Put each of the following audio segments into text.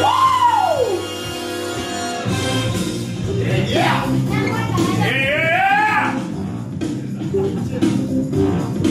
Yeah! Yeah!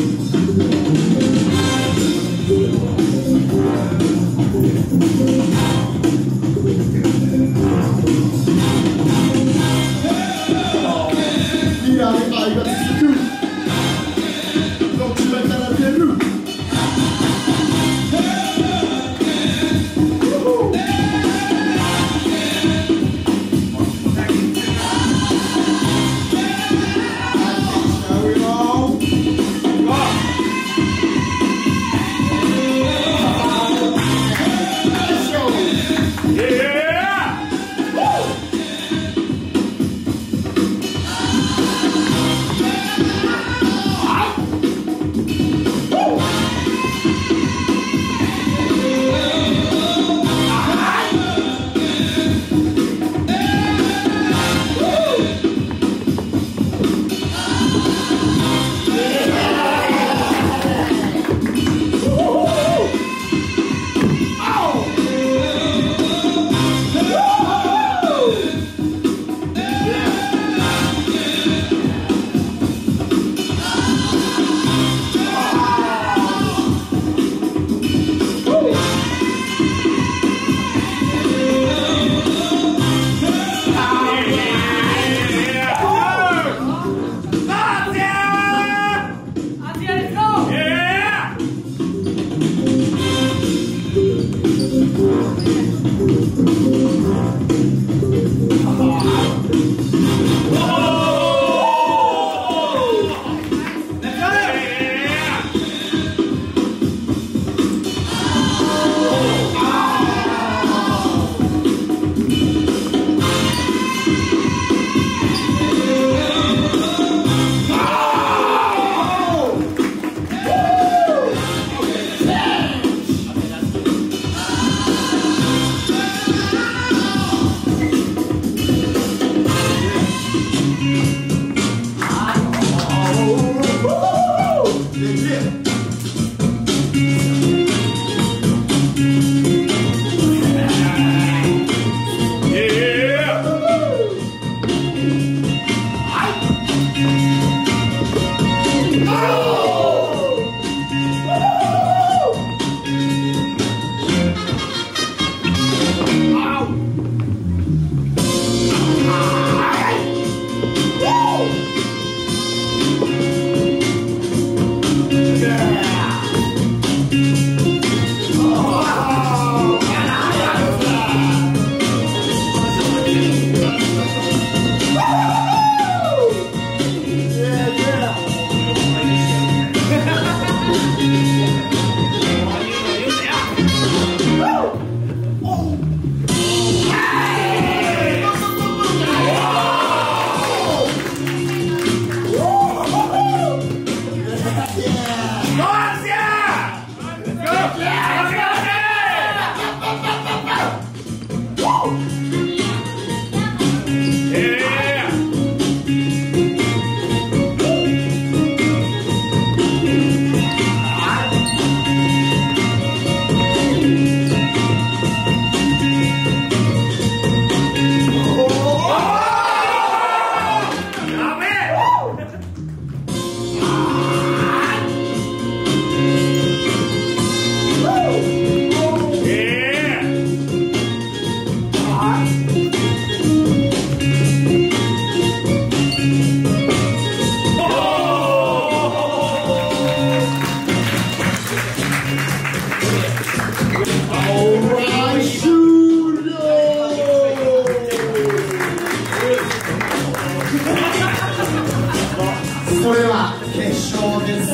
決勝です。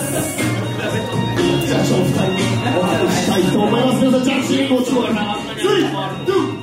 じゃあ勝負2人お会いしたいと思います。皆さんジャッジご注目3 2